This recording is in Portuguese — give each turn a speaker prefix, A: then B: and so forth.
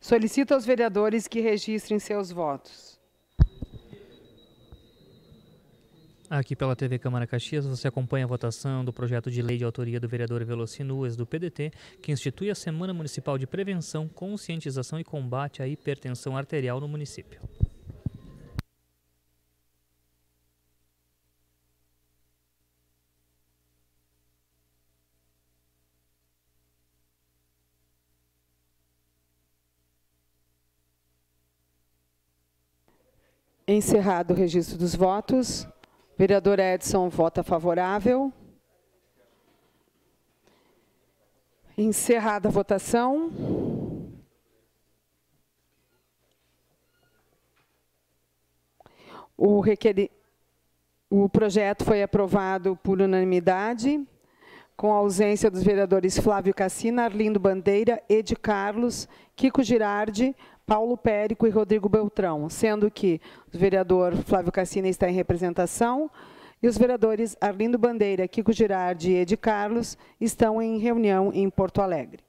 A: Solicito aos vereadores que registrem seus votos.
B: Aqui pela TV Câmara Caxias, você acompanha a votação do projeto de lei de autoria do vereador Velocinuas, do PDT, que institui a Semana Municipal de Prevenção, Conscientização e Combate à Hipertensão Arterial no município.
A: Encerrado o registro dos votos. Vereador Edson vota favorável. Encerrada a votação. O, requer... o projeto foi aprovado por unanimidade, com a ausência dos vereadores Flávio Cassina, Arlindo Bandeira, Ed Carlos, Kiko Girardi, Paulo Périco e Rodrigo Beltrão, sendo que o vereador Flávio Cassina está em representação e os vereadores Arlindo Bandeira, Kiko Girardi e Ed Carlos estão em reunião em Porto Alegre.